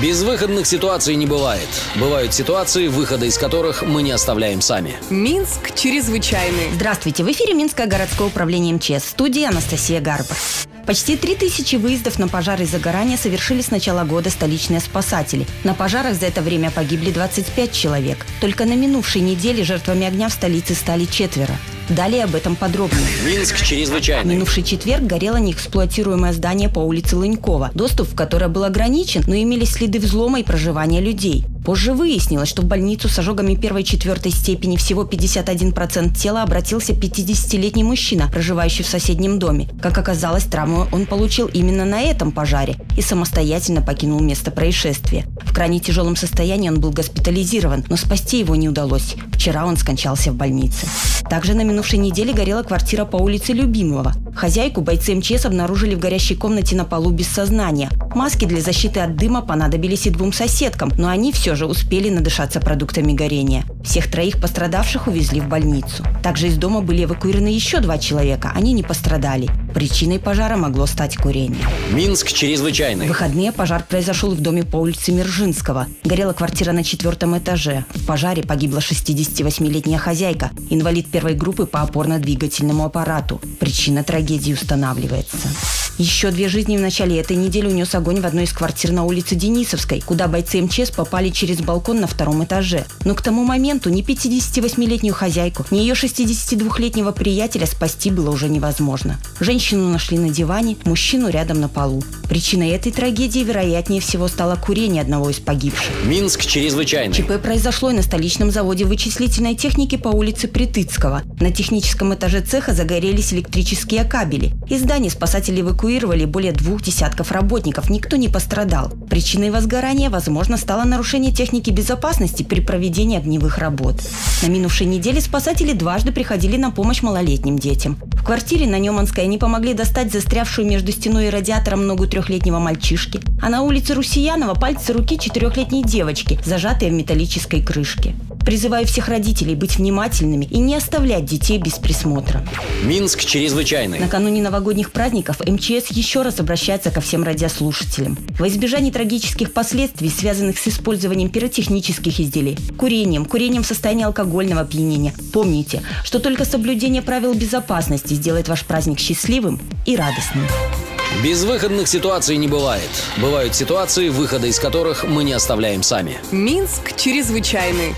Безвыходных ситуаций не бывает. Бывают ситуации, выхода из которых мы не оставляем сами. Минск чрезвычайный. Здравствуйте, в эфире Минское городское управление МЧС. Студия Анастасия Гарбар. Почти 3000 выездов на пожары и загорания совершили с начала года столичные спасатели. На пожарах за это время погибли 25 человек. Только на минувшей неделе жертвами огня в столице стали четверо. Далее об этом подробнее. Минск чрезвычайный. Минувший четверг горело неэксплуатируемое здание по улице Лынькова, доступ в которое был ограничен, но имелись следы взлома и проживания людей. Позже выяснилось, что в больницу с ожогами первой и четвертой степени всего 51% тела обратился 50-летний мужчина, проживающий в соседнем доме. Как оказалось, травму он получил именно на этом пожаре и самостоятельно покинул место происшествия. В крайне тяжелом состоянии он был госпитализирован, но спасти его не удалось. Вчера он скончался в больнице. Также на минувшей неделе горела квартира по улице Любимого. Хозяйку бойцы МЧС обнаружили в горящей комнате на полу без сознания. Маски для защиты от дыма понадобились и двум соседкам, но они все же успели надышаться продуктами горения. Всех троих пострадавших увезли в больницу. Также из дома были эвакуированы еще два человека, они не пострадали. Причиной пожара могло стать курение. Минск чрезвычайный. В выходные пожар произошел в доме по улице Мержинского. Горела квартира на четвертом этаже. В пожаре погибла 68-летняя хозяйка, инвалид первой группы по опорно-двигательному аппарату. Причина трагедии устанавливается. Еще две жизни в начале этой недели унес огонь в одной из квартир на улице Денисовской, куда бойцы МЧС попали через балкон на втором этаже. Но к тому моменту ни 58-летнюю хозяйку, ни ее 62-летнего приятеля спасти было уже невозможно. Женщину нашли на диване, мужчину рядом на полу. Причиной этой трагедии, вероятнее всего, стало курение одного из погибших. Минск чрезвычайный. ЧП произошло и на столичном заводе вычислительной техники по улице Притыцкого. На техническом этаже цеха загорелись электрические кабели. Из здания спасатели эвакуировали более двух десятков работников. Никто не пострадал. Причиной возгорания, возможно, стало нарушение техники безопасности при проведении огневых работ. На минувшей неделе спасатели дважды приходили на помощь малолетним детям. В квартире на Неманской они помогли достать застрявшую между стеной и радиатором ногу трехлетнего мальчишки, а на улице Русиянова пальцы руки четырехлетней девочки, зажатые в металлической крышке. Призываю всех родителей быть внимательными и не оставлять детей без присмотра. Минск чрезвычайный. Накануне новогодних праздников МЧС еще раз обращается ко всем радиослушателям. Во избежание трагических последствий, связанных с использованием пиротехнических изделий, курением, курением в состоянии алкогольного опьянения, помните, что только соблюдение правил безопасности сделает ваш праздник счастливым и радостным. Безвыходных ситуаций не бывает. Бывают ситуации, выхода из которых мы не оставляем сами. Минск чрезвычайный.